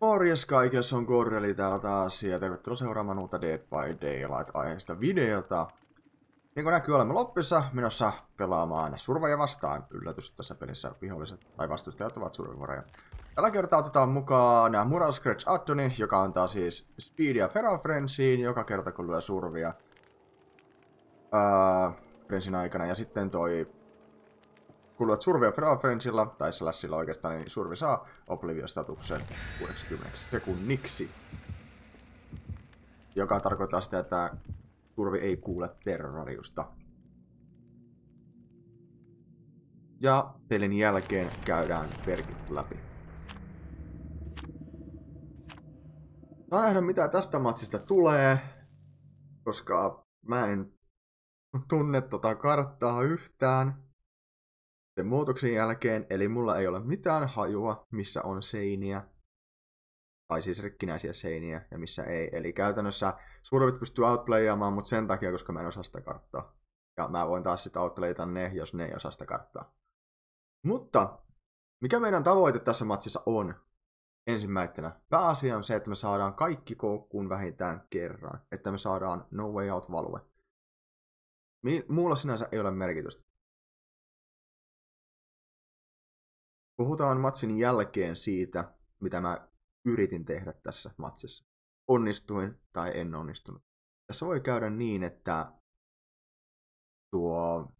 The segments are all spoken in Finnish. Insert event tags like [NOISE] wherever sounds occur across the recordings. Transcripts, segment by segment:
Morjes kaikille, se on Gorreli täällä taas ja tervetuloa seuraamaan uutta Dead by Daylight aiheesta videota. Niin kuin näkyy, olemme loppissa menossa pelaamaan survaja vastaan. Yllätys tässä pelissä viholliset tai vastustajat ovat survivoreja. Tällä kertaa otetaan mukaan Mural Scratch Attoni, joka antaa siis Speedia Feral Frenziin joka kerta kun lyö survia. Uh, Frenzin aikana. Ja sitten toi kun luot survia Feral Friendsilla, tai Slashilla oikeastaan, niin survi saa Oblivion-statuksen 60 sekunniksi. Joka tarkoittaa sitä, että survi ei kuule terroriusta. Ja pelin jälkeen käydään perkit läpi. Saa nähdä mitä tästä matsista tulee, koska mä en tunne tota karttaa yhtään sen muutoksen jälkeen, eli mulla ei ole mitään hajua, missä on seiniä, tai siis rikkinäisiä seiniä, ja missä ei. Eli käytännössä survit pystyy outplayaamaan, mutta sen takia, koska mä en osaa sitä karttaa. Ja mä voin taas sitten outplayata ne, jos ne ei osaa sitä karttaa. Mutta, mikä meidän tavoite tässä matsissa on? Ensimmäisenä, pääasia on se, että me saadaan kaikki koukkuun vähintään kerran. Että me saadaan No Way Out-value. Muulla sinänsä ei ole merkitystä. Puhutaan matsin jälkeen siitä, mitä mä yritin tehdä tässä matsissa. Onnistuin tai en onnistunut. Tässä voi käydä niin, että tuo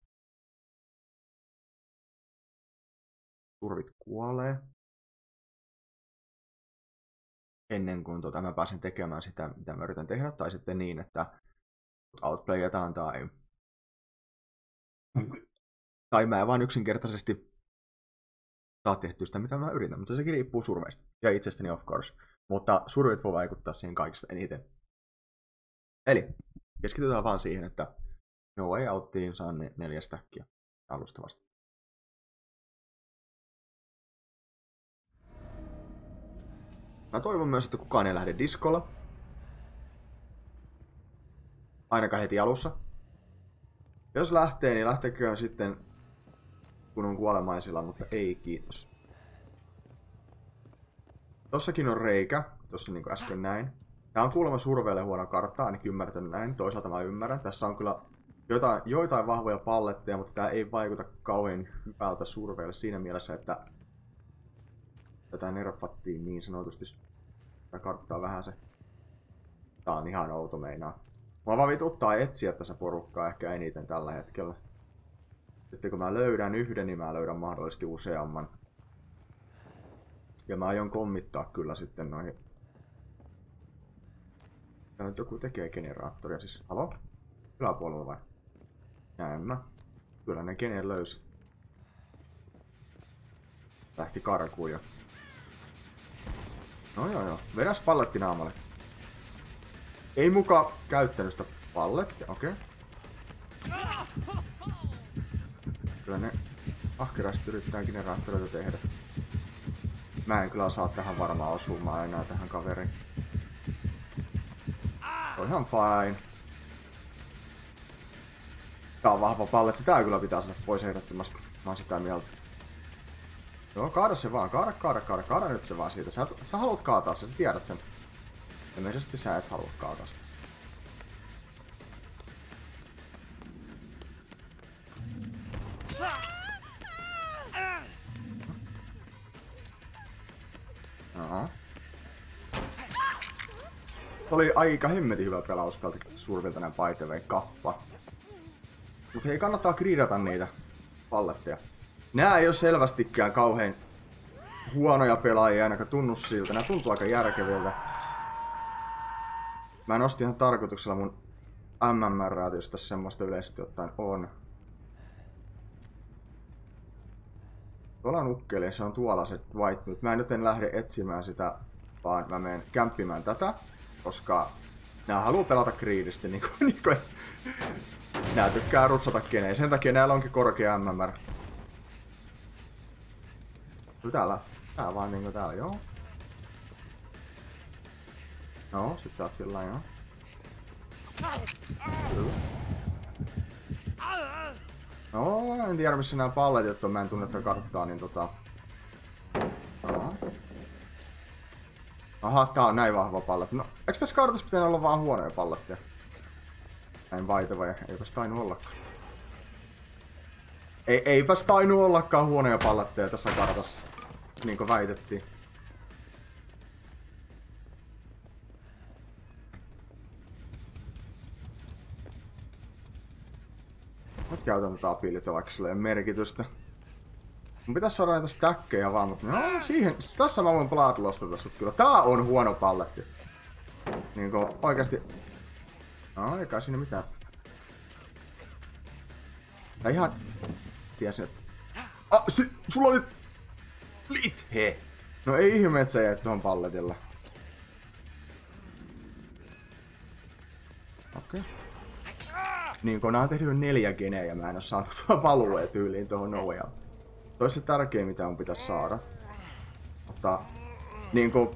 turvit kuolee ennen kuin tota, mä pääsen tekemään sitä, mitä mä yritän tehdä, tai sitten niin, että outplayataan tai tai mä vaan yksinkertaisesti saa tehtyä sitä, mitä mä yritän, mutta sekin riippuu surveista. Ja itsestäni of course. Mutta surveit voi vaikuttaa siihen kaikista eniten. Eli keskitytään vaan siihen, että No Way Outtiin saan ne neljä stackia alustavasti. Mä toivon myös, että kukaan ei lähde diskolla. Ainakaan heti alussa. Jos lähtee, niin lähteköön sitten kun on kuolemaisilla, mutta ei kiitos. Tossakin on reikä, tossa niin kuin äsken näin. Tää on kuulemma surveille huono kartta, ainakin ymmärtänyt näin. Toisaalta mä ymmärrän. Tässä on kyllä jotain, joitain vahvoja palletteja, mutta tää ei vaikuta kauhean hyvältä surveille siinä mielessä, että tätä nerfattiin niin sanotusti. Tätä karttaa vähän se. Tää on ihan outo meinaa. Mua vaan vituttaa etsiä tässä porukkaa ehkä eniten tällä hetkellä. Sitten kun mä löydän yhden, niin mä löydän mahdollisesti useamman. Ja mä aion kommittaa kyllä sitten noihin... Täällä nyt joku tekee generaattoria siis. Halo? Yläpuolella vai? Näin mä. Kyllä ne gene löysi. Lähti karkuun jo. No joo joo. Vedäs palletti naamalle. Ei muka käyttänyt sitä pallettia, okei. Okay. [LAUGHS] Kyllä ne ahkerasti yrittää generaattoreita tehdä. Mä en kyllä saa tähän varmaan osumaan enää tähän kaveriin. On ihan fine. Tää on vahva palletti, tää kyllä pitää saada pois ehdottomasti. Mä oon sitä mieltä. Joo, kaada se vaan, kaada, kaada, kaada, kaada nyt se vaan siitä. Sä, sä haluat kaataa sen, sä tiedät sen. Ilmeisesti sä et halua kaataa sitä. Oli aika hemmetin hyvä pelaus tältä survilta näin by kappa. Mut hei, kannattaa kriidata niitä palletteja. Nää ei oo selvästikään kauhean huonoja pelaajia ainakaan tunnu siltä. Nää tuntuu aika järkeviltä. Mä nostin ihan tarkoituksella mun MMR, jos tässä semmoista yleisesti ottaen on. Tuolla on se on tuolla se white nyt. Mä en nyt en lähde etsimään sitä, vaan mä menen kämppimään tätä koska nämä haluaa pelata kriidisti, [LAUGHS] niin kuin, niin kuin, nämä tykkää russata keneen. Sen takia näillä onkin korkea MMR. Täällä, tää vaan niinku täällä, joo. No, sit sä oot sillä joo. Kyllä. No, en tiedä missä nämä palletit on, mä en tunne tätä karttaa, niin tota... Aha, tää on näin vahva pallet. No, eikö tässä kartassa pitänyt olla vaan huonoja palletteja? Näin ja eipäs tainnut ollakaan. Ei, eipäs tainnut ollakaan huonoja palletteja tässä kartassa. Niin kuin väitettiin. Nyt käytän tätä ability merkitystä. Mun pitäis saada näitä stackeja vaan, mutta no, siihen, siis tässä mä voin Bloodlostata sut kyllä. Tää on huono palletti. Niinku oikeesti... No, ei kai siinä mitään. Tää ihan... Tiesin, että... Ah, si, sulla oli... Lit, he. No ei ihme, että sä jäit tuohon palletilla. Okei. Okay. Niin kun on tehnyt neljä geneä ja mä en oo saanut valueen tyyliin tuohon Noveaan. Toi se tärkein mitä on pitäisi saada. Mutta niinku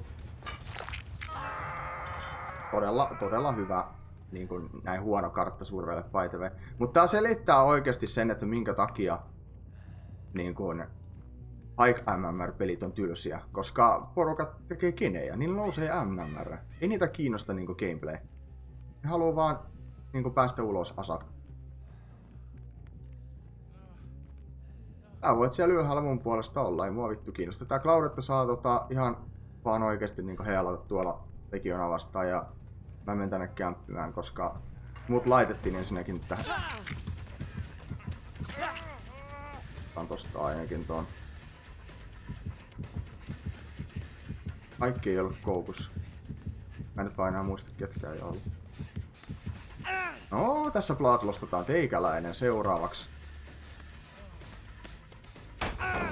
todella, todella hyvä niin kuin näin huono kartta surveille paiteve. Mutta tää selittää oikeasti sen, että minkä takia niin kuin Hike MMR-pelit on tylsiä, koska porukat tekee genejä, niin nousee MMR. Ei niitä kiinnosta niinku gameplay. Ne haluaa vaan niinku päästä ulos asat. Tää voit siellä ylhäällä mun puolesta olla, ei mua vittu kiinnosta. Tää Claudetta saa tota ihan vaan oikeesti niinku heilata tuolla legiona vastaan ja mä menen tänne kämppimään, koska mut laitettiin ensinnäkin tähän. Otan tosta ainakin ton. Kaikki ei ollut koukussa. Mä nyt vaan enää muista ketkä ei ollut. No, tässä Bloodlostataan teikäläinen seuraavaksi.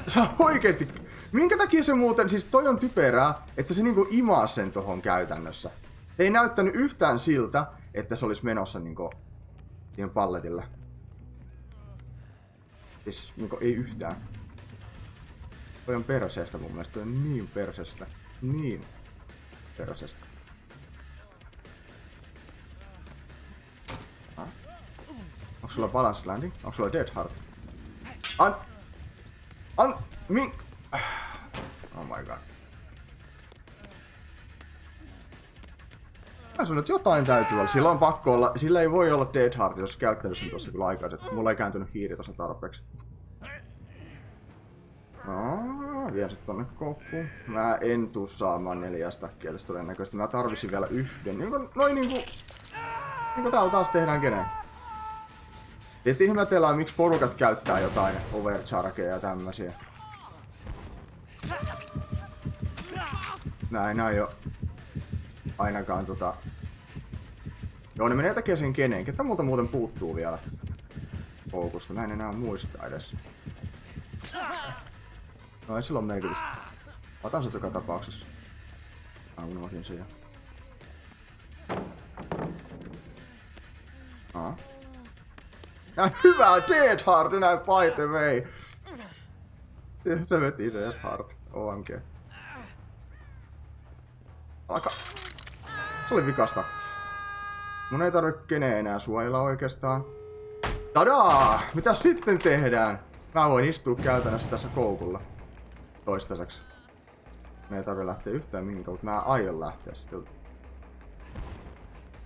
Sä oikeesti... Minkä takia se muuten, siis toi on typerää, että se niinku imaa sen tohon käytännössä. Ei näyttänyt yhtään siltä, että se olisi menossa niinku siihen palletille. Siis niinku ei yhtään. Toi on perseestä mun mielestä, toi on niin perseestä. Niin perseestä. Onko sulla balance landing? Onko sulla dead heart? An An... Min... Oh my god. Mä sanon, että jotain täytyy olla. Sillä on pakko olla. Sillä ei voi olla Dead Hard, jos käyttänyt sen tossa kyllä aikaiset. Mulla ei kääntynyt hiiri tossa tarpeeksi. No, vien sit tonne koukkuun. Mä en tuu saamaan neljästä kielestä todennäköisesti. Mä tarvisin vielä yhden. Niin kuin, noin niinku... Niinku täällä taas tehdään keneen. Et ihmetellään, miksi porukat käyttää jotain overchargeja ja tämmösiä. Näin näin jo ainakaan tota... Joo, ne menee tekee sen keneen. Ketä muuta muuten puuttuu vielä koukusta? Mä en enää muista edes. No ei sillä ole merkitystä. Otan sut joka tapauksessa. Mä unohdin sen jo. Aa. Ja hyvä Dead Hard näin by the way. Se veti Dead Hard. OMG. Alka. Se oli vikasta. Mun ei tarvi keneen enää suojella oikeastaan. Tadaa! Mitä sitten tehdään? Mä voin istua käytännössä tässä koukulla. Toistaiseksi. Me ei tarvi lähteä yhtään mihinkään, mutta mä aion lähteä sitten.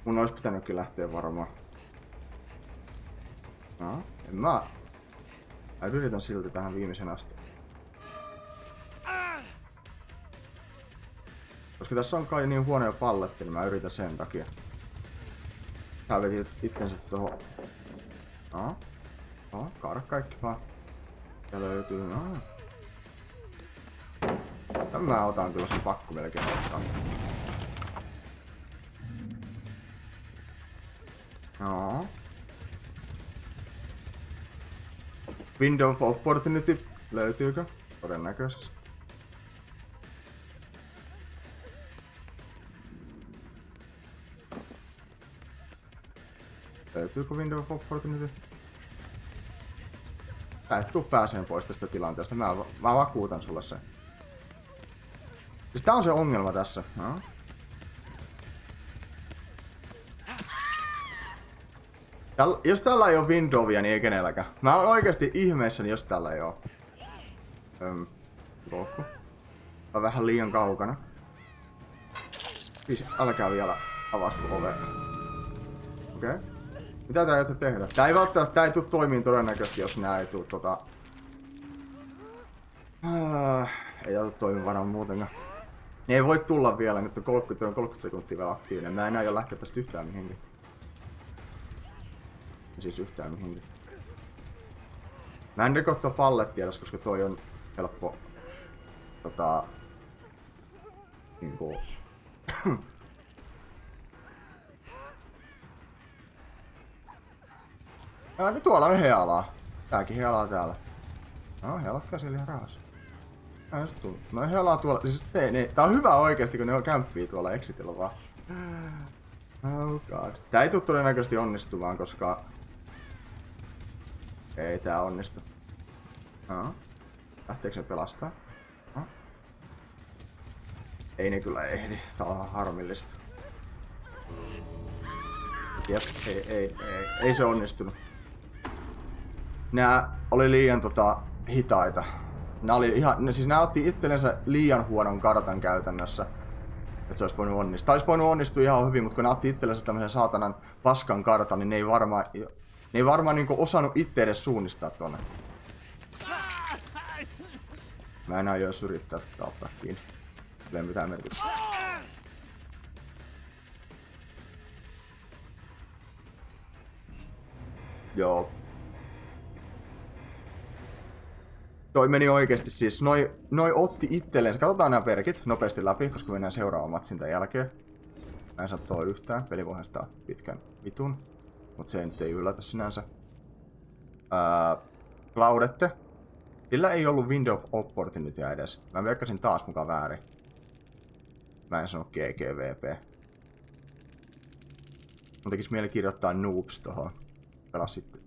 Mun olisi pitänytkin lähteä varmaan. No, en mä... Mä yritän silti tähän viimeisen asti. Koska tässä on kai niin huonoja palletti, niin mä yritän sen takia. Tää veti itsensä tuohon. No. No, kaada kaikki vaan. Ja löytyy, no. Tän mä otan kyllä sen pakko melkein ottaa. No. Window of Opportunity löytyykö? Todennäköisesti. Löytyykö Window of Opportunity? Sä et tuu pääseen pois tästä tilanteesta, mä, mä vakuutan sulle sen. Siis tää on se ongelma tässä. No. Täl, jos tällä ei ole Windowia, niin ei kenelläkään. Mä oon oikeesti ihmeessäni, jos tällä ei oo. Öm, lohku. On vähän liian kaukana. Viisi, älkää vielä avatko ovea. Okei. Okay. Mitä tää jätä tehdä? Tää ei välttämättä, tää ei tuu toimiin todennäköisesti, jos nää ei tuu tota... Äh, ei ole toimivana muutenkaan. Ne ei voi tulla vielä, nyt on 30, on 30 sekuntia vielä aktiivinen. Mä en aio lähteä tästä yhtään mihinkin. Siis yhtään mihinkin. Mä en rikottaa pallettia edes, koska toi on helppo... Tota... Niinku... Ää, niin tuolla on healaa. Tääkin healaa täällä. No, healat käsillä ihan rahassa. Ei se tullut. No healaa tuolla. Siis, ei, niin. Tää on hyvä oikeesti, kun ne on kämppii tuolla exitillä vaan. [GASPS] Oh god. Tää ei tuu todennäköisesti onnistumaan, koska... Ei tää onnistu. No. Lähteekö ne pelastaa? No. Ei ne kyllä ehdi. Tää on harmillista. Jep, ei, ei, ei, ei se onnistunut. Nää oli liian tota, hitaita. Nää oli ihan, ne, siis nää otti itsellensä liian huonon kartan käytännössä. Että se olisi voinut onnistua. Tai olisi voinut onnistua ihan hyvin, mutta kun ne otti itsellensä tämmöisen saatanan paskan kartan, niin ne ei varmaan, ne ei varmaan niinku osannut itse edes suunnistaa tonne. Mä en aio edes yrittää ottaa kiinni. Ei mitään merkitystä. Joo. Toi meni oikeesti siis, noi, noi otti itselleen. Katsotaan nämä perkit nopeasti läpi, koska mennään seuraavaan matsin tämän jälkeen. Mä en saa tuo yhtään, peli pitkän vitun. Mut se nyt ei yllätä sinänsä. Ää, Claudette. Sillä ei ollut window of opportunityä edes. Mä veikkasin taas mukaan väärin. Mä en sano GGVP. Mun tekis mieli kirjoittaa noobs tohon. Pelas sitten.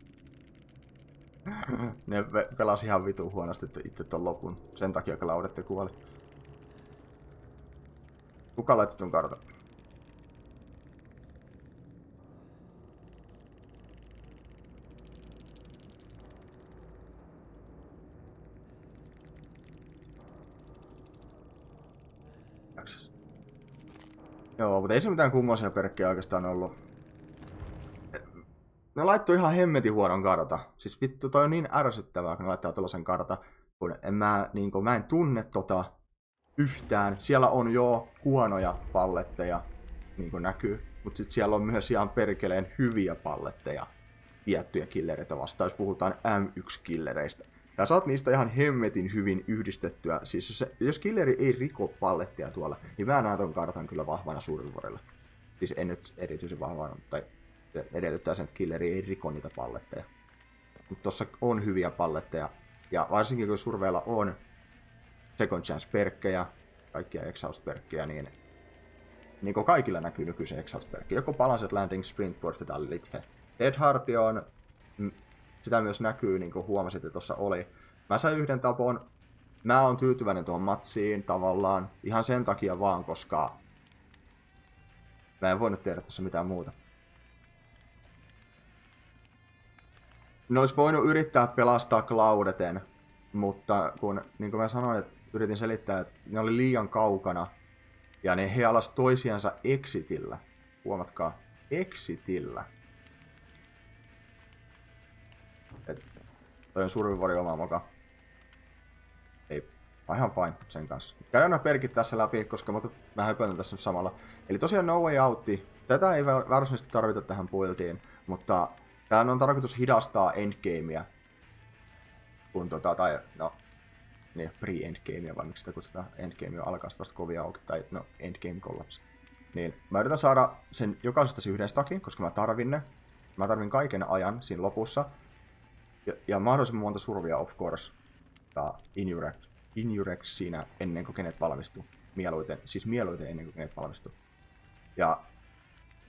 ne pelasi ihan vitu huonosti itse ton lopun. Sen takia Claudette kuoli. Kuka laittoi ton kartan? Joo, mutta ei se mitään kummoisia perkkejä oikeastaan ollut. Ne laittoi ihan hemmetin huonon karta. Siis vittu, toi on niin ärsyttävää, kun ne laittaa tuollaisen karta. Kun en mä, niin kun, mä en tunne tota yhtään. Siellä on jo huonoja palletteja, niin kuin näkyy. Mutta sitten siellä on myös ihan perkeleen hyviä palletteja tiettyjä killereitä vastaan, jos puhutaan M1-killereistä. Ja saat niistä ihan hemmetin hyvin yhdistettyä. Siis jos, se, jos killeri ei riko pallettia tuolla, niin mä näen ton kartan kyllä vahvana survivorilla. Siis en nyt erityisen vahvana, mutta se edellyttää sen, että killeri ei riko niitä palletteja. Mutta tossa on hyviä palletteja. Ja varsinkin kun surveilla on second chance perkkejä, kaikkia exhaust perkkejä, niin niin kuin kaikilla näkyy nykyisen exhaust perkki. Joko Balanced Landing, Sprint Burst tai Lithe. Dead on sitä myös näkyy, niin kuin huomasit, että tuossa oli. Mä sain yhden tapon. Mä oon tyytyväinen tuohon matsiin tavallaan. Ihan sen takia vaan, koska mä en voinut tehdä tässä mitään muuta. Ne olisi voinut yrittää pelastaa Claudeten, mutta kun, niin kuin mä sanoin, että yritin selittää, että ne oli liian kaukana, ja ne he alas toisiansa exitillä. Huomatkaa, exitillä. Et, toi on survivori oma moka. Ei, ihan fine sen kanssa. Käydään nämä perkit tässä läpi, koska mä, höpötän tässä nyt samalla. Eli tosiaan No Way Outti. Tätä ei varsinaisesti tarvita tähän buildiin, mutta tää on tarkoitus hidastaa endgamea. Kun tota, tai no, niin pre-endgamea, vai miksi sitä kutsutaan, endgame on alkaa vasta kovia auki, tai no, endgame collapse. Niin mä yritän saada sen jokaisesta yhden stakin, koska mä tarvin ne. Mä tarvin kaiken ajan siinä lopussa. Ja, ja mahdollisimman monta survia, of course, tai Inurex, Inurex siinä ennen kuin kenet valmistuu. Mieluiten, siis mieluiten ennen kuin kenet valmistuu. Ja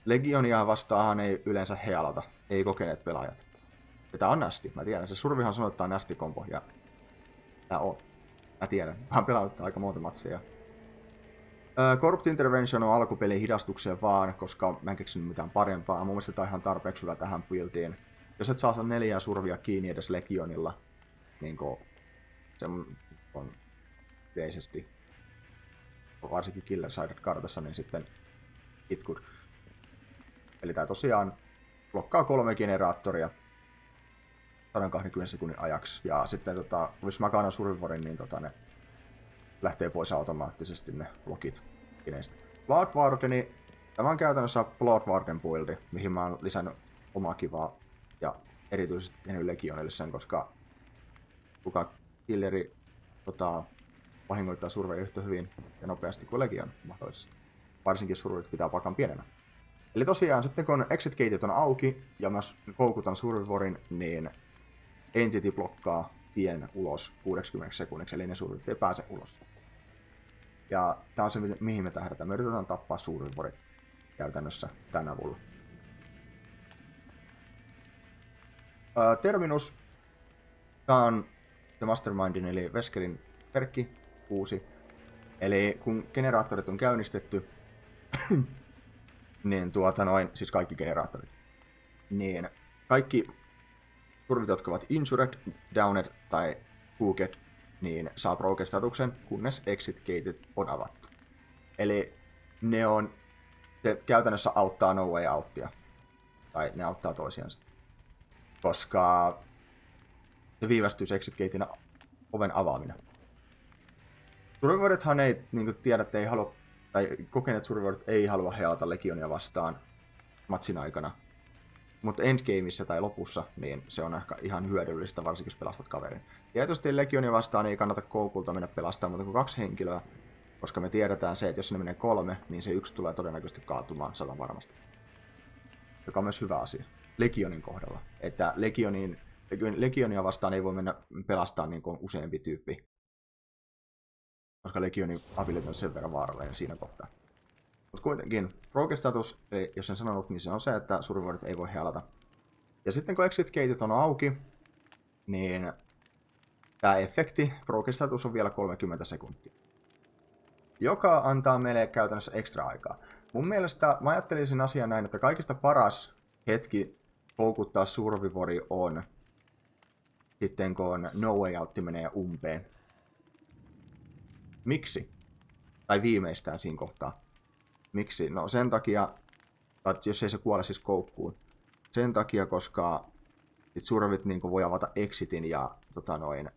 Legionia vastaan ei yleensä healata, ei kokeneet pelaajat. Ja tää on nästi, mä tiedän. Se survihan sanoo, että tää on kompo, ja tää on. Mä tiedän, mä oon pelannut aika monta matsia. Uh, Corrupt Intervention on alkupeli hidastukseen vaan, koska mä en keksinyt mitään parempaa. Mun mielestä tää on ihan tarpeeksi hyvä tähän buildiin. Jos et saa neljää survia kiinni edes Legionilla, niin se on yleisesti, varsinkin Killer Sided kartassa, niin sitten It good. Eli tää tosiaan blokkaa kolme generaattoria 120 sekunnin ajaksi. Ja sitten tota, jos mä kannan Survivorin, niin tota, ne lähtee pois automaattisesti ne blokit kineistä. Blood Wardeni, tämä on käytännössä Blood Warden buildi, mihin mä oon lisännyt omaa kivaa ja erityisesti tehnyt Legionille sen, koska kuka killeri tota, vahingoittaa surveja yhtä hyvin ja nopeasti kuin Legion mahdollisesti. Varsinkin surveit pitää pakan pienenä. Eli tosiaan sitten kun exit gateit on auki ja mä koukutan survivorin, niin Entity blokkaa tien ulos 60 sekunniksi, eli ne survivit ei pääse ulos. Ja tää on se, mihin me tähdätään. Me yritetään tappaa survivorit käytännössä tänä avulla. Öö, Terminus. Tää on The Mastermindin eli Veskerin perkki, uusi. Eli kun generaattorit on käynnistetty, [CLEARS THROAT] niin tuota noin, siis kaikki generaattorit, niin kaikki turvit, jotka ovat injured, downed tai hooked, niin saa broken-statuksen, kunnes exit gateit on avattu. Eli ne on, se käytännössä auttaa no way outtia. Tai ne auttaa toisiansa. Koska se viivästyy exit gatein oven avaaminen. Survivorithan ei niin tiedä, että ei halua, tai kokeneet survivorit ei halua heilata Legionia vastaan matsin aikana. Mutta endgameissa tai lopussa, niin se on ehkä ihan hyödyllistä, varsinkin jos pelastat kaverin. Tietysti Legionia vastaan ei kannata koukulta mennä pelastamaan muuta kuin kaksi henkilöä, koska me tiedetään se, että jos ne menee kolme, niin se yksi tulee todennäköisesti kaatumaan sadan varmasti. Joka on myös hyvä asia. Legionin kohdalla. Että Legionin, Legionia vastaan ei voi mennä pelastaa niin kuin useampi tyyppi. Koska Legionin ability on sen verran vaarallinen siinä kohtaa. Mutta kuitenkin, Rogue-status, jos en sanonut, niin se on se, että survivorit ei voi helata. Ja sitten kun exit gateit on auki, niin tämä efekti, Rogue-status on vielä 30 sekuntia. Joka antaa meille käytännössä ekstra aikaa. Mun mielestä mä ajattelisin asian näin, että kaikista paras hetki houkuttaa survivori on sitten kun No Way Out menee umpeen. Miksi? Tai viimeistään siinä kohtaa. Miksi? No sen takia, tai jos ei se kuole siis koukkuun. Sen takia, koska sit survit niin voi avata exitin ja tota noin,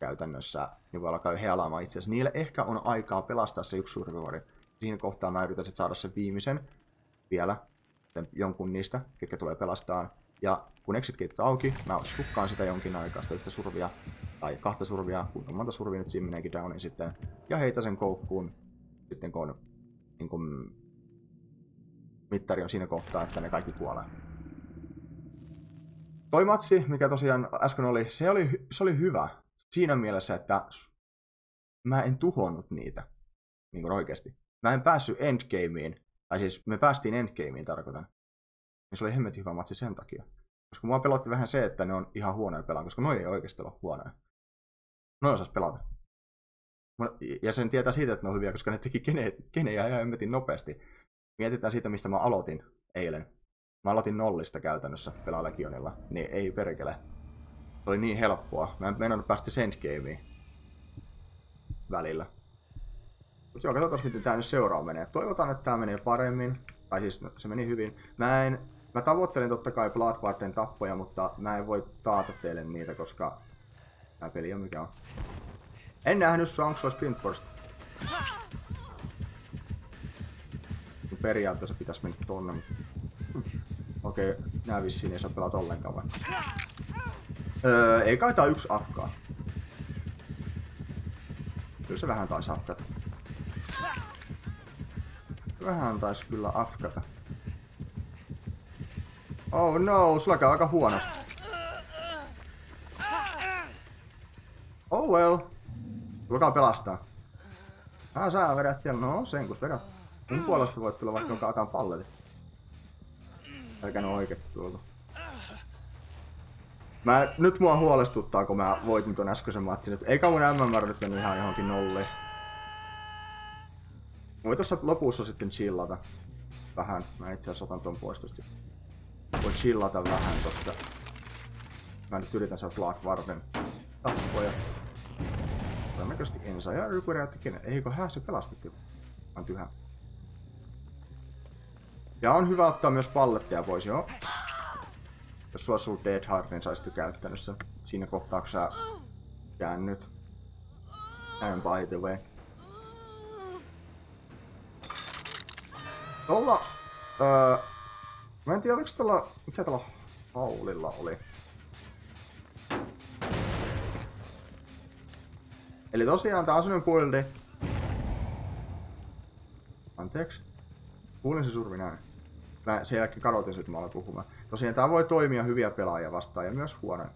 käytännössä niin voi alkaa healaamaan itse. Niille ehkä on aikaa pelastaa se yksi survivori. Siinä kohtaa mä yritän sit saada sen viimeisen vielä, sen jonkun niistä, ketkä tulee pelastaa. Ja kun exit gate auki, mä skukkaan sitä jonkin aikaa, sitä yhtä survia, tai kahta survia, kuinka monta survia nyt siinä meneekin downin sitten, ja heitä sen koukkuun, sitten kun niin kun mittari on siinä kohtaa, että ne kaikki kuolee. Toi matsi, mikä tosiaan äsken oli, se oli, se oli hyvä siinä mielessä, että mä en tuhonnut niitä. Niin kuin oikeasti. Mä en päässyt endgameen, tai siis me päästiin endgameen tarkoitan. Ja se oli hemmetin hyvä matsi sen takia. Koska mua pelotti vähän se, että ne on ihan huonoja pelaa, koska noi ei oikeasti ole huonoja. Noi osas pelata. Ja sen tietää siitä, että ne on hyviä, koska ne teki kene, kenejä ihan hemmetin nopeasti. Mietitään siitä, mistä mä aloitin eilen. Mä aloitin nollista käytännössä pelaa Legionilla, niin ei perkele. Se oli niin helppoa. Mä en meinannut päästä Sendgameen välillä. Mutta joo, katsotaan miten tää nyt seuraava menee. Toivotaan, että tää menee paremmin. Tai siis no, se meni hyvin. Mä en... Mä tavoittelin totta kai Bloodwarden tappoja, mutta mä en voi taata teille niitä, koska tää peli on mikä on. En nähnyt sua, onks sulla Sprintburst? Periaatteessa pitäis mennä tonne, mutta... Okei, okay, nää vissiin ei saa pelata ollenkaan vai? Öö, ei kai tää yksi afkaa. Kyllä se vähän taisi afkata. Vähän taisi kyllä afkata. Oh no, sulla käy aika huonosti. Oh well. Tulkaa pelastaa. Ah, sä vedät siellä. No, sen kun vedät. Mun puolesta voit tulla vaikka kaataan palletin. Eikä ne oikeesti tuolta. Mä, nyt mua huolestuttaa, kun mä voitin ton äskeisen matsin. Et eikä mun MMR nyt mennyt ihan johonkin nolliin. Voi tossa lopussa sitten chillata. Vähän. Mä itse asiassa otan ton pois tosta. Voin chillata vähän tosta. Mä nyt yritän saada Black Warden tappoja. Todennäköisesti en saa. Ja joku räjäytti kenen. Eikö hää se pelastettiin? On tyhä. Ja on hyvä ottaa myös palletteja pois, joo. Jos sulla ollut Dead Heart, niin saisit käyttänyt sen siinä kohtaa, kun sä käännyt. And by the way. Tuolla... Öö, mä en tiedä, oliko tuolla... Mikä tuolla haulilla oli? Eli tosiaan tää on semmonen buildi. Anteeksi. Kuulin se survi näin. Mä sen jälkeen kadotin että mä aloin puhumaan. Tosiaan tää voi toimia hyviä pelaajia vastaan ja myös huonoja.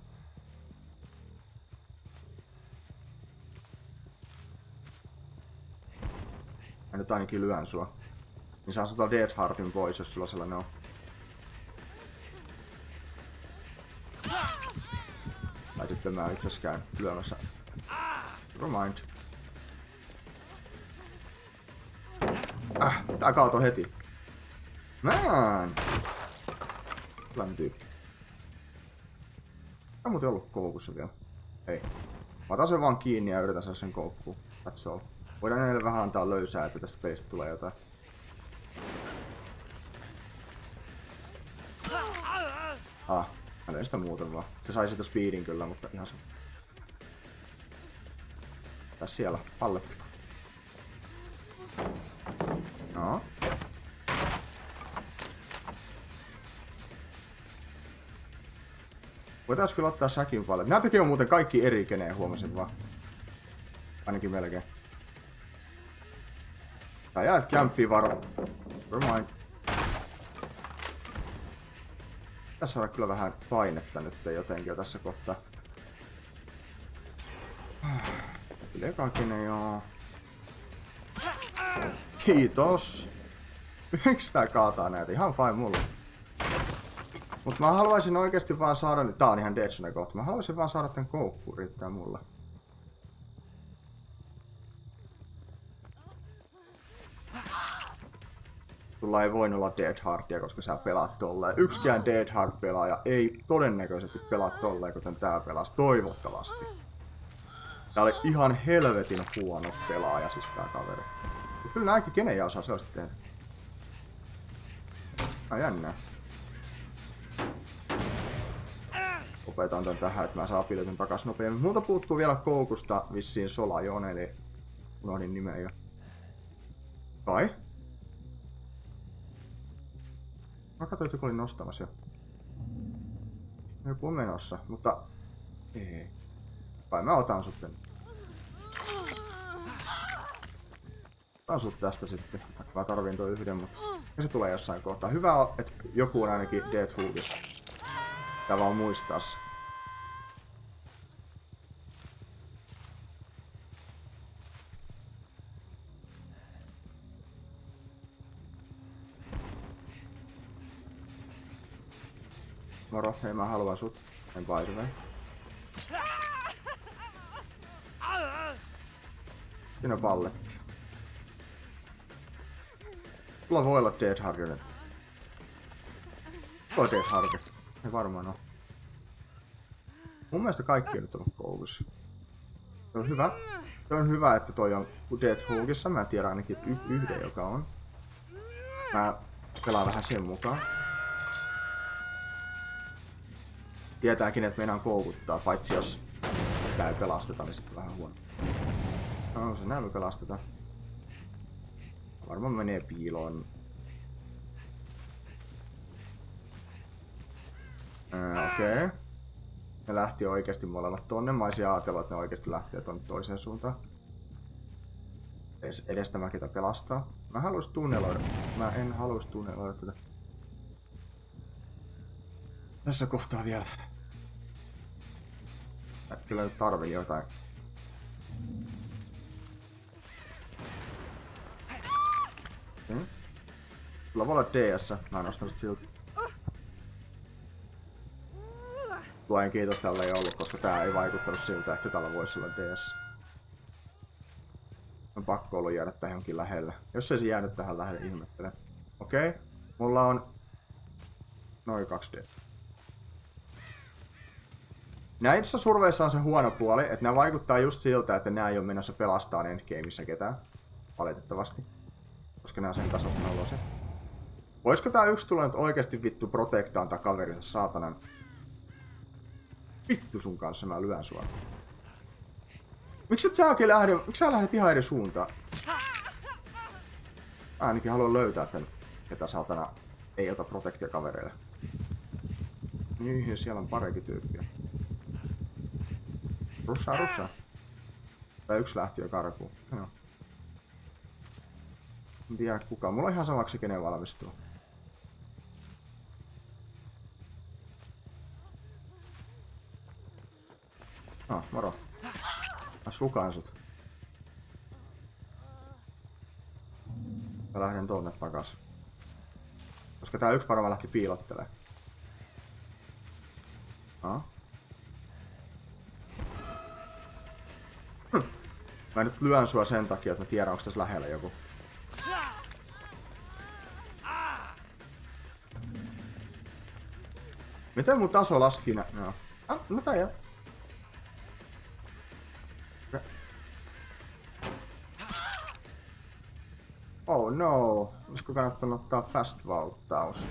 Mä nyt ainakin lyön sua. Niin saa sota Dead Heartin pois, jos sulla sellainen on. Tai sitten mä itse asiassa käyn lyömässä. Never mind. Äh, tää kaato heti. Man! Kyllä tyyppi. Tää muuten ollut koukussa vielä. Ei. Mä otan sen vaan kiinni ja yritän saada sen koukkuun. That's all. Voidaan näille vähän antaa löysää, että tästä pelistä tulee jotain. Ah, mä sitä muuten vaan. Se sai sitä speedin kyllä, mutta ihan se. Tässä siellä, pallettiko? No. Voitais kyllä ottaa säkin pallet. Nää tekee muuten kaikki eri keneen, huomasin vaan. Ainakin melkein. Tää jäät kämppiin varo. Never mind. Tässä on kyllä vähän painetta nyt jotenkin jo tässä kohtaa. Tulee kakinen joo. Kiitos. Miksi tää kaataa näitä? Ihan fine mulle. Mut mä haluaisin oikeesti vaan saada... Tää on ihan Dead kohta. Mä haluaisin vaan saada tän koukkuun riittää mulle. Sulla ei voinut olla Dead Hardia, koska sä pelaat tolleen. Yksikään Dead Hard pelaaja ei todennäköisesti pelaa tolleen, kuten tää pelasi. Toivottavasti. Tää oli ihan helvetin huono pelaaja siis tää kaveri. Mut kyllä nämäkin kenen osaa sellaista tehdä. Ai jännää. Opetan tän tähän, että mä saan piletyn takas nopeammin. Multa puuttuu vielä koukusta vissiin Solajon, eli unohdin nimeä jo. Kai? Mä katsoin, että joku oli nostamassa jo. Joku on menossa, mutta... Ei. Vai mä otan sitten. Otan sut tästä sitten, vaikka mä tarviin tuon yhden, mutta... Ja se tulee jossain kohtaa. Hyvä on, että joku on ainakin Deadhookissa. Tää vaan muistaa se. Moro, hei mä haluan sut. En by the. Siinä on palletti. Sulla voi olla Dead Harder. Sulla Dead Harder. Ei varmaan oo. Mun mielestä kaikki on nyt ollut koulussa. Se on hyvä. Se on hyvä, että toi on Dead Hookissa. Mä tiedän ainakin y- yhden, joka on. Mä pelaan vähän sen mukaan. Tietääkin, että meinaan koukuttaa, paitsi jos tää ei pelasteta, niin sitten vähän huono. No, se näin me pelastetaan. Varmaan menee piiloon. Okei. Okay. Ne lähti oikeasti molemmat tonne. Mä olisin ajatellut, että ne oikeasti lähtee tonne toiseen suuntaan. Edes, edestä mä ketä pelastaa. Mä haluais tunneloida. Mä en haluais tunneloida tätä. Tässä kohtaa vielä. Mä kyllä nyt tarvii jotain. Hmm? Sulla voi olla DS, mä en ostanut silti. Luen kiitos tällä ei ollut, koska tää ei vaikuttanut siltä, että tällä voisi olla DS. On pakko ollut jäädä tähän jonkin. Jos ei se jäänyt tähän lähelle, ihmettelen. Okei. Okay. Mulla on noin 2D. Näissä surveissa on se huono puoli, että nämä vaikuttaa just siltä, että nämä ei ole menossa pelastaa endgameissa ketään. Valitettavasti. Koska nämä on sen tason nolosia. Voisiko tää yksi tulla nyt oikeesti vittu protektaan tää kaverinsa saatanan? Vittu sun kanssa mä lyön sua. Miksi et sä oikein lähde, miksi sä lähdet ihan eri suuntaan? Mä ainakin haluan löytää tän, ketä saatana ei ota protektia kavereille. Niin, siellä on parikin tyyppiä. Russaa, russaa. Tai yksi lähti jo karkuun. No. En tiedä kuka. Mulla on ihan samaksi kenen valmistuu. Ah, moro. Mä slukaan sut. Mä lähden tonne takas. Koska tää yksi varmaan lähti piilottelee. Ah. Mä nyt lyön sua sen takia, että mä tiedän onko tässä lähellä joku. Miten mun taso laski nä... No. Ah, no tää jää. Oh no, olisiko kannattanut ottaa fast valttaus?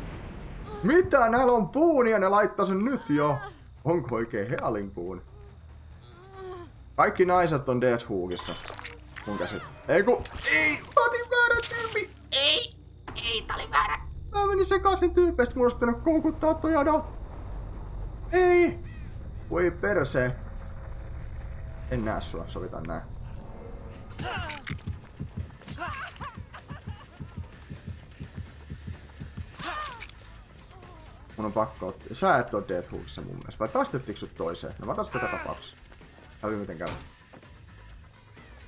Mitä? Näillä on puuni ja ne laittaa sen nyt jo. Onko oikein healin puuni? Kaikki naiset on Deathhookissa. Mun käsit. Ei ku... Ei! Mä otin väärän tyyppi! Ei! Ei, tää oli väärä! Mä menin sekaisin tyypeistä, mun olisi koukuttaa toi Ada. Ei! Voi perse. En näe sua, sovitaan näin. Mun on pakko ottaa. Sä et oo Deathhookissa mun mielestä. Vai päästettiinkö sut toiseen? No mä otan sitä joka tapauksessa. Hävi miten käy.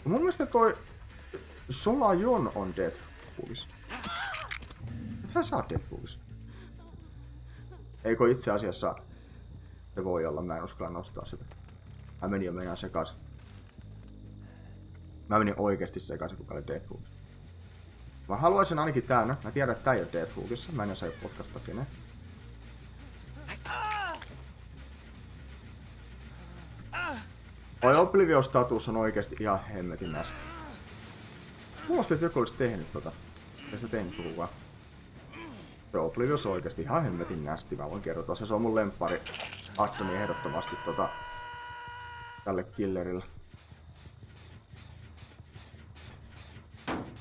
Mun mielestä toi Solajon on Deathhookissa. Ethän sä oot Deathhookissa. Eikö itse asiassa se voi olla, mä en uskalla nostaa sitä. Mä menin jo mennään sekas. Mä menin oikeesti sekaisin, kuka oli Deathhookissa. Mä haluaisin ainakin tää, mä tiedän, että tää ei oo Deathhookissa, mä en osaa potkasta kenen. Oi Oblivion status on oikeesti ihan hemmetin näs. Kuulosti, että joku olisi tehnyt tota. Ei se tehnyt kukaan. Se Oblivion on oikeesti ihan hemmetin nästi, mä voin kertoa. Se on mun lemppari Atomi ehdottomasti tota tälle killerille.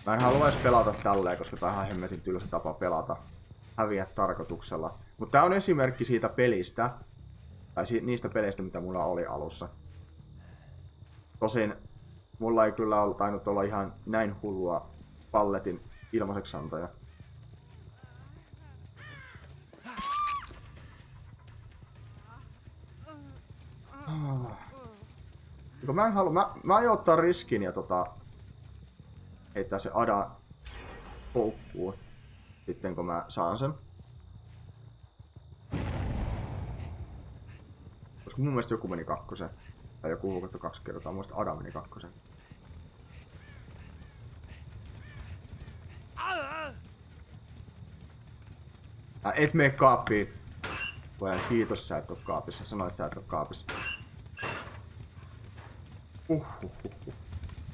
Mä en haluais pelata tälleen, koska tää on ihan hemmetin tylsä tapa pelata. Häviä tarkoituksella. Mutta tää on esimerkki siitä pelistä, tai niistä peleistä, mitä mulla oli alussa. Tosin mulla ei kyllä ollut tainnut olla ihan näin hullua palletin ilmaiseksi antaja. Ah. Mä en halua, mä, mä ottaa riskin ja tota, heittää se Ada koukkuun sitten kun mä saan sen. Koska mun mielestä joku meni kakkosen. Tai joku huukattu kaksi kertaa. Mun mielestä Ada meni kakkosen. Ää, et mene kaappiin. Voi kiitos sä et oo kaapissa. Sanoit sä et oo kaapissa. Uhuhuhu.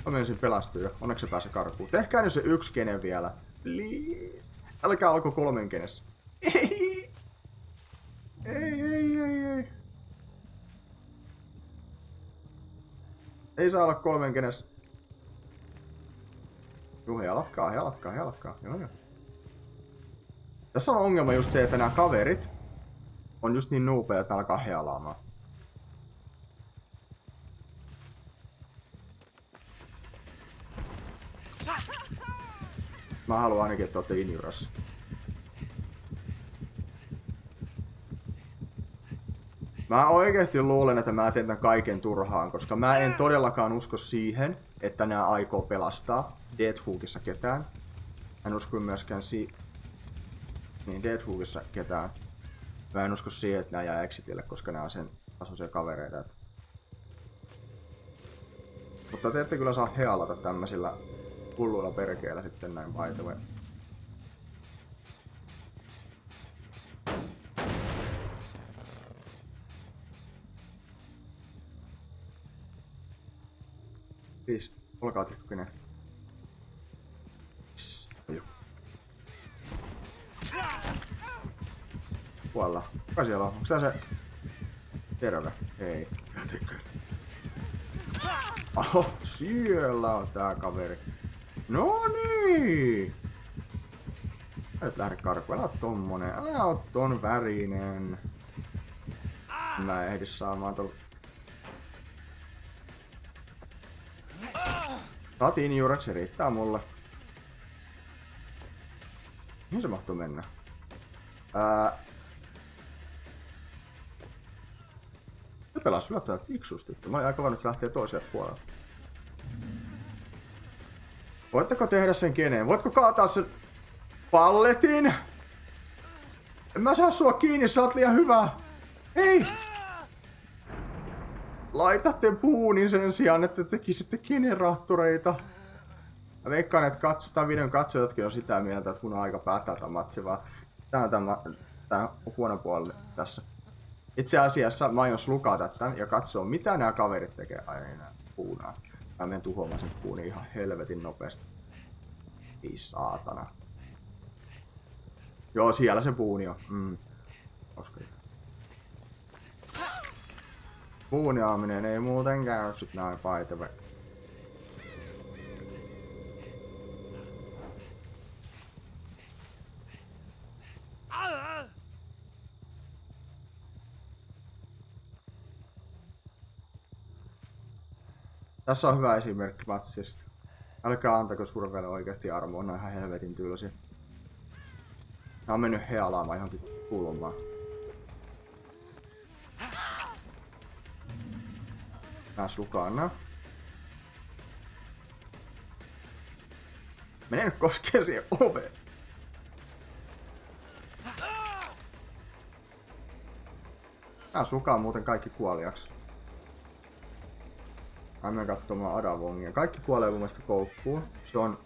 Mä menisin pelastua jo. Onneksi se pääsi karkuun. Tehkää nyt se yksi kene vielä. Please. Älkää alko kolmen kenessä. Ei. Ei, ei, ei, ei. Saa olla kolmen kenessä. Juu, helatkaa, helatkaa, helatkaa. Joo, joo. Tässä on ongelma just se, että nämä kaverit on just niin nuupeja, että alkaa healaamaan. Mä haluan ainakin, että olette injurassa. Mä oikeesti luulen, että mä teen tämän kaiken turhaan, koska mä en todellakaan usko siihen, että nämä aikoo pelastaa Deadhookissa ketään. En usko myöskään si... Niin, Deadhookissa ketään. Mä en usko siihen, että nämä jää Exitille, koska nämä on sen tasoisia kavereita. Että... Mutta te ette kyllä saa healata tämmöisillä hulluilla perkeillä sitten näin by Siis, olkaa tikkuinen. Joo. puolella? Kuka siellä on? Onks tää se... Terve? Ei. Jätekö? Oho, siellä on tää kaveri. No niin! Nyt lähde karkuun. Älä oo tommonen. Älä oo ton värinen. Mä ehdi saamaan tuolla... Tatin juuret, se riittää mulle. Mihin se mahtuu mennä? Ää... Se pelasi yllättävän fiksusti. Mä olin aika varma, että se lähtee toiselle puolelle. Voitteko tehdä sen keneen? Voitko kaataa sen palletin? En mä saa sua kiinni, sä oot liian hyvä. Ei! Laitatte puunin sen sijaan, että tekisitte generaattoreita. Mä veikkaan, että katsotaan videon katsojatkin on sitä mieltä, että kun on aika päättää tämä matsi, vaan tää on tämä, on huono puoli tässä. Itse asiassa mä aion slukata tän ja katsoa mitä nämä kaverit tekee. Ai nää puunaa. Mä menen tuhoamaan sen puunin ihan helvetin nopeasti. Ei saatana. Joo, siellä se puuni on. Mm. Oskari. Puuniaaminen ei muuten käy sit näin paiteve. Tässä on hyvä esimerkki matsista. Älkää antako surveille oikeasti armoa, on ihan helvetin tylsiä. Nää on mennyt healaamaan johonkin kulmaan. Nää slukana. Mene nyt koskee siihen oveen. Nää slukaa muuten kaikki kuoliaksi. Menen katsomaan Adavongia. Kaikki kuolee mun mielestä koukkuun. Se on...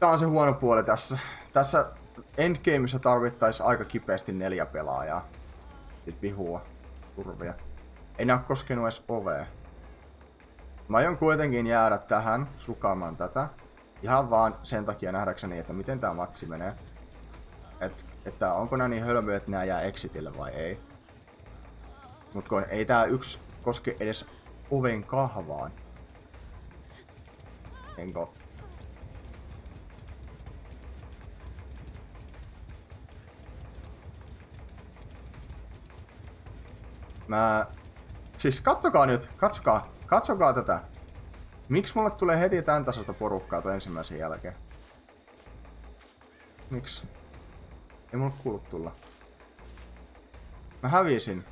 Tää on se huono puoli tässä. Tässä endgameissa tarvittaisi aika kipeästi neljä pelaajaa. Sit vihua. Turvia. Ei nää koskenut edes ovea. Mä aion kuitenkin jäädä tähän sukaamaan tätä. Ihan vaan sen takia nähdäkseni, että miten tää matsi menee. Et, että onko nää niin hölmöjä, että nää jää exitille vai ei. Mut kun ei tää yksi koske edes oven kahvaan. Enkä... Mä... Siis kattokaa nyt, katsokaa, katsokaa tätä. Miksi mulle tulee heti tän tasosta porukkaa tuon ensimmäisen jälkeen? Miksi? Ei mulle kuulu tulla. Mä hävisin.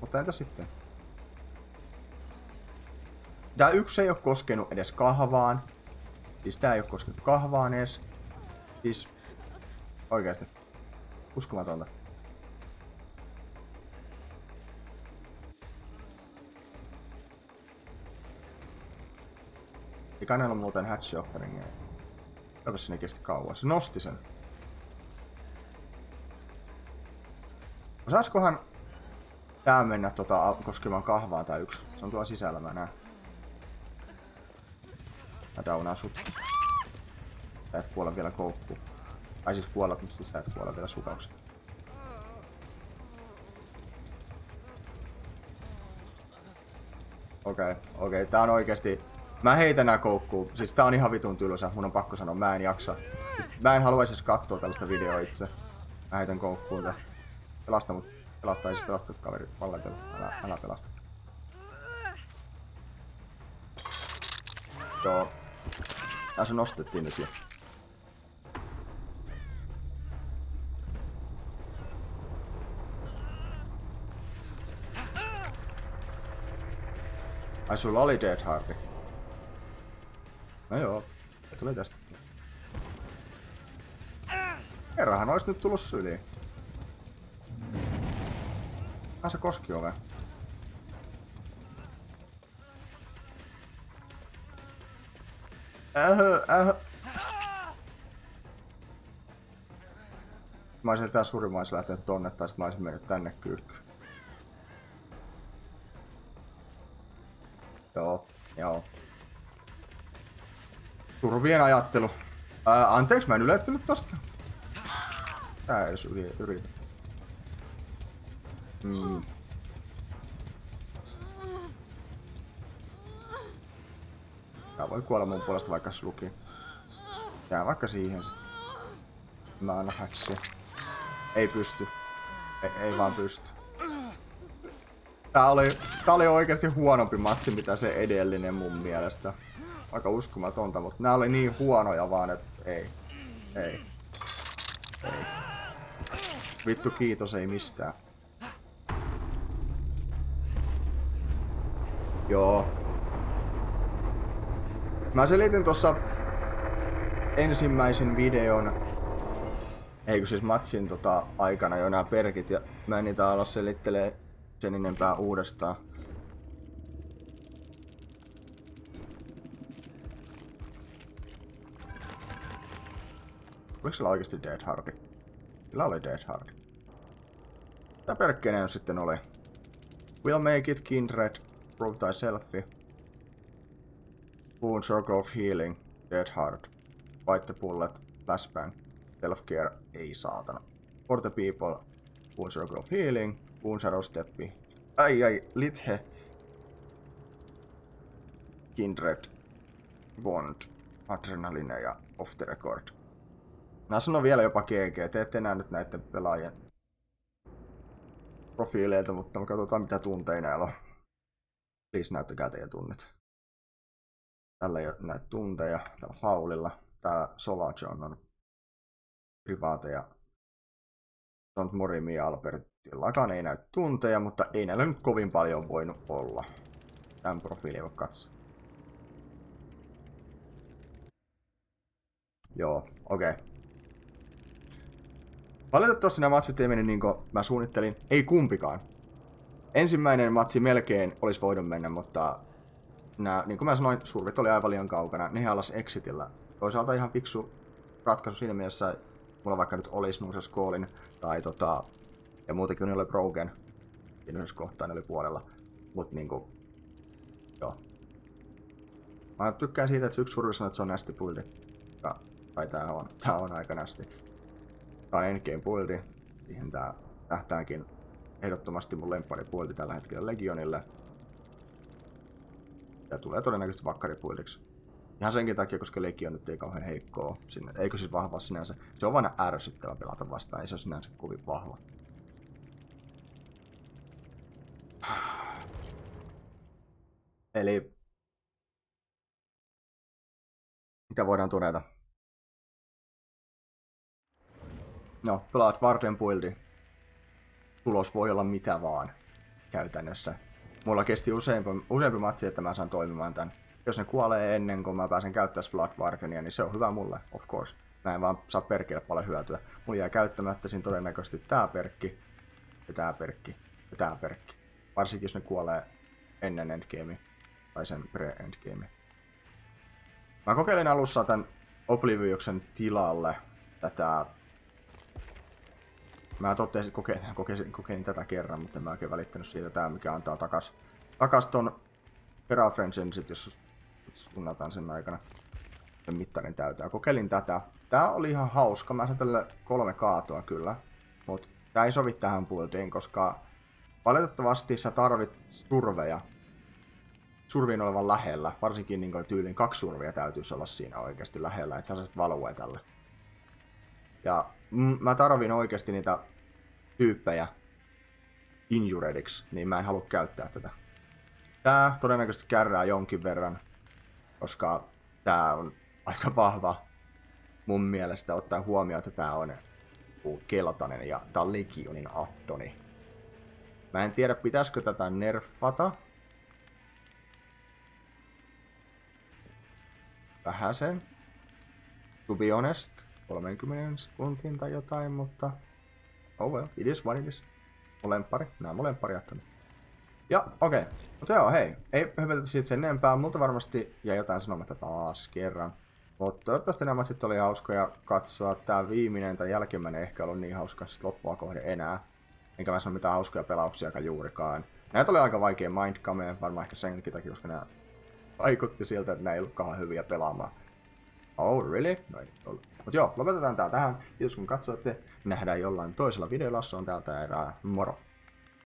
Mutta entä sitten? Tää yksi ei oo koskenut edes kahvaan. Siis tää ei oo koskenut kahvaan edes. Siis... Oikeesti. Uskomatonta. Hänellä on muuten offeringia. Kato sinne kesti kauan. Se nosti sen. Osaiskohan tää mennä tota, koskemaan kahvaa tai yksi? Se on tuolla sisällä mä näen. Mä downaan sut. Sä et kuolla vielä koukkuun. Tai siis kuolla, mutta sä et kuolla vielä sukauksen. Okei, okay, okei, okay. tää on oikeesti... Mä heitän nää koukkuun. Siis tää on ihan vitun tylsä, mun on pakko sanoa, mä en jaksa. Siis mä en haluaisi edes katsoa tällaista videoa itse. Mä heitän koukkuun tää. Pelasta mut. Pelasta, ei siis pelasta kaverit. Vallatella. Älä, älä pelasta. Joo. Tää se nostettiin nyt jo. Ai sulla oli Dead Hardy. No joo, se tuli tästä. Kerranhan olisi nyt tullut syliin. Ah se koski ove. Ähö, ähö. Mä olisin tää surimais lähtenyt tonne, tai sit mä olisin mennyt tänne kyykkyyn. Turvien ajattelu. Ää, anteeksi, mä en ylettynyt tosta. tää edes yritä? Mm. Tää voi kuolla mun puolesta vaikka sluki. Jää vaikka siihen sit. Mä annan häksiä. Ei pysty. Ei, ei vaan pysty. Tää oli, tää oli oikeasti huonompi matsi mitä se edellinen mun mielestä. Aika uskomatonta, mutta nää oli niin huonoja vaan, että ei. Ei. Ei. Vittu kiitos ei mistään. Joo. Mä selitin tuossa ensimmäisen videon, eikö siis matsin tota aikana jo nämä perkit ja mä en niitä ala selittelee sen enempää uudestaan. Oliko sillä oikeasti Dead Hardy? Sillä oli Dead Hardy. Mitä perkkeinen sitten oli? We'll make it kindred. Prove thyself. Boon Circle of Healing. Dead Hard. Fight the Bullet. Flashbang. Self-care. Ei saatana. For the people. Boon Circle of Healing. Boon Shadow Steppi. Ai ai. Lithe. Kindred. Bond. Adrenaline ja Off the Record. Mä sanon vielä jopa GG, te ette näe nyt näiden pelaajien profiileilta, mutta me katsotaan mitä tunteja näillä on. Please näyttäkää teidän tunnet. Tällä ei ole näitä tunteja, täällä Faulilla. Täällä Solajon on privaateja. Don't Morimi ja Albertillakaan ei näy tunteja, mutta ei näillä nyt kovin paljon voinut olla. Tämän profiili voi katsoa. Joo, okei. Okay. Valitettavasti nämä matsit ei niin kuin mä suunnittelin. Ei kumpikaan. Ensimmäinen matsi melkein olisi voinut mennä, mutta nämä, niin kuin mä sanoin, survit oli aivan liian kaukana. Ne alas exitillä. Toisaalta ihan fiksu ratkaisu siinä mielessä, mulla vaikka nyt olisi Nurses Callin tai tota, ja muutenkin ne oli Broken. Siinä yhdessä kohtaa ne oli puolella. Mut niinku, joo. Mä tykkään siitä, että yksi survi sanoo, että se on buildi. Ja, tai tää on, tää on aika nasty. On endgame buildi. Siihen tää tähtääkin ehdottomasti mun lempparipuilti tällä hetkellä Legionille. Ja tulee todennäköisesti vakkaripuiltiksi. Ihan senkin takia, koska Legion nyt ei kauhean heikkoa sinne. Eikö siis vahva sinänsä. Se on vain ärsyttävä pelata vastaan, ei se ole sinänsä kovin vahva. Eli... Mitä voidaan todeta? No, pelaat buildi. Tulos voi olla mitä vaan käytännössä. Mulla kesti useampi, useampi matsi, että mä saan toimimaan tän. Jos ne kuolee ennen kuin mä pääsen käyttämään Blood Wardenia, niin se on hyvä mulle, of course. Mä en vaan saa perkille paljon hyötyä. Mulla jää käyttämättä siinä todennäköisesti tää perkki, ja tää perkki, ja tää perkki. Varsinkin jos ne kuolee ennen endgame tai sen pre-endgame. Mä kokeilin alussa tän Obliviuksen tilalle tätä Mä totesin, kokeilin, kokeilin, kokeilin tätä kerran, mutta en mä oikein välittänyt siitä tää, mikä antaa takas, takas ton Terafrensin sit, jos sunnataan sen aikana sen mittarin täytää. Kokeilin tätä. Tää oli ihan hauska. Mä sain tälle kolme kaatoa kyllä. Mut tää ei sovi tähän buildiin, koska valitettavasti sä tarvit surveja survin olevan lähellä. Varsinkin niin tyylin kaksi survia täytyisi olla siinä oikeasti lähellä, että sä saisit value tälle. Ja mä tarvin oikeasti niitä tyyppejä injurediksi, niin mä en halua käyttää tätä. Tää todennäköisesti kärrää jonkin verran, koska tää on aika vahva mun mielestä ottaa huomioon, että tää on keltainen ja tää on Legionin addoni. Mä en tiedä pitäisikö tätä nerfata. Vähäsen. To be honest. 30 sekuntiin tai jotain, mutta oh well, it is what it is. Mun lemppari, nää on mun lemppariattoni. Ja, okei. Okay. Mutta joo, hei, ei hypätetä siitä sen enempää. Multa varmasti jäi jotain sanomatta taas kerran. Mutta toivottavasti nämä sitten oli hauskoja katsoa. Tää viimeinen tai jälkimmäinen ehkä ollut niin hauska sit loppua kohde enää. Enkä mä sano mitään hauskoja pelauksia juurikaan. Näitä oli aika vaikea mindcameen, varmaan ehkä senkin takia, koska nämä vaikutti siltä, että nämä ei ollut hyviä pelaamaan. Oh, really? No ei ollut. Mut joo, lopetetaan tää tähän. Kiitos kun katsoitte. Nähdään jollain toisella videolla. Se on täältä erää. Moro!